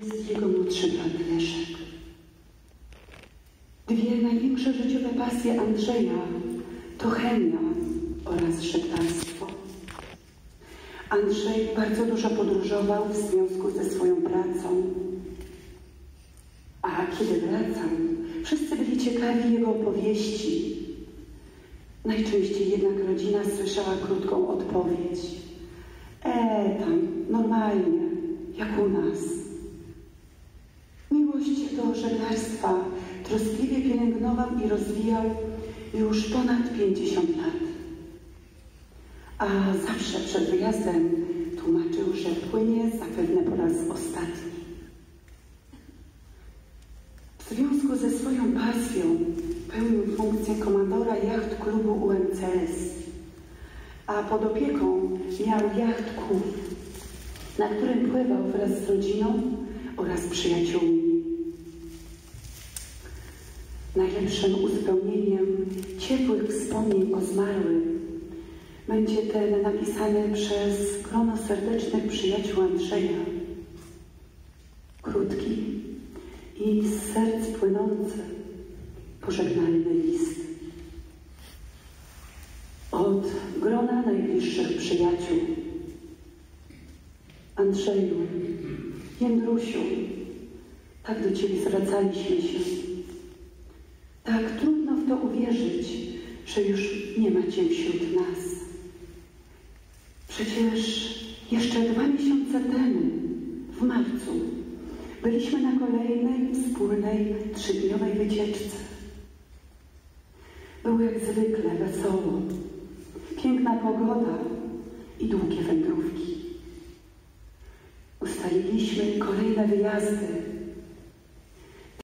jego młodszy brat Leszek. Dwie największe życiowe pasje Andrzeja to chemia oraz szeptarstwo. Andrzej bardzo dużo podróżował w związku ze swoją pracą. A kiedy wracał, wszyscy byli ciekawi jego opowieści. Najczęściej jednak rodzina słyszała krótką odpowiedź. E, tam, normalnie, jak u nas. Do żeglarstwa troskliwie pielęgnował i rozwijał już ponad 50 lat. A zawsze przed wyjazdem tłumaczył, że płynie zapewne po raz ostatni. W związku ze swoją pasją pełnił funkcję komandora jacht klubu UMCS, a pod opieką miał jacht Kuf, na którym pływał wraz z rodziną oraz przyjaciółmi. Najlepszym uzupełnieniem ciepłych wspomnień o zmarłym będzie ten napisany przez grono serdecznych przyjaciół Andrzeja. Krótki i z serc płynący pożegnalny list. Od grona najbliższych przyjaciół. Andrzeju, Jędrusiu, tak do Ciebie zwracaliśmy się. Tak trudno w to uwierzyć, że już nie ma Cię wśród nas. Przecież jeszcze dwa miesiące temu, w marcu, byliśmy na kolejnej wspólnej trzydniowej wycieczce. Było jak zwykle wesoło, piękna pogoda i długie wędrówki. Ustaliliśmy kolejne wyjazdy